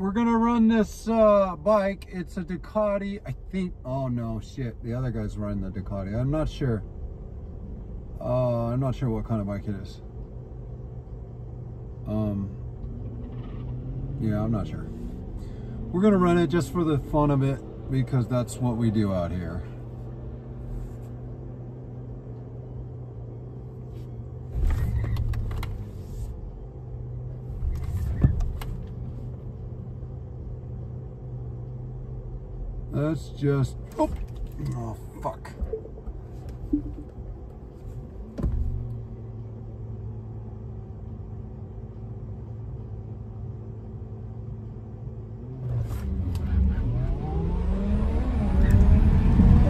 we're gonna run this uh, bike. It's a Ducati. I think. Oh no, shit. The other guy's running the Ducati. I'm not sure. Uh, I'm not sure what kind of bike it is. Um. Yeah, I'm not sure. We're gonna run it just for the fun of it because that's what we do out here. Let's just, oh, oh fuck.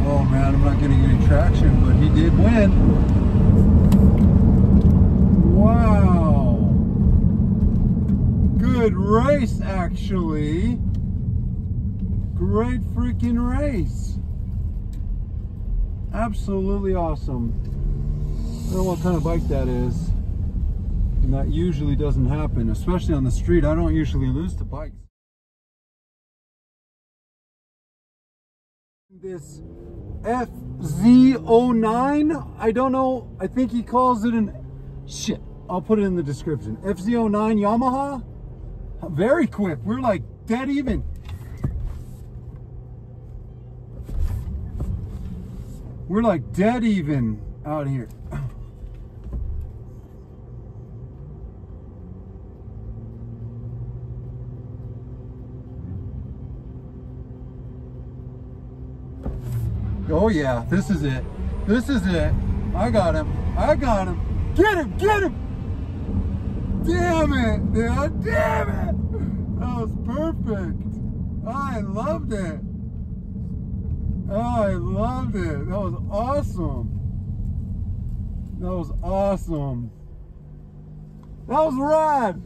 Oh man, I'm not getting any traction, but he did win. Wow. Good race, actually. Great freaking race. Absolutely awesome. I don't know what kind of bike that is. And that usually doesn't happen, especially on the street. I don't usually lose to bikes. This FZ09, I don't know. I think he calls it an, shit, I'll put it in the description. FZ09 Yamaha, very quick. We're like dead even. We're like dead even out here. Oh yeah, this is it. This is it. I got him. I got him. Get him, get him! Damn it, dude, damn it! That was perfect. I loved it. Oh, I loved it. That was awesome. That was awesome. That was rad.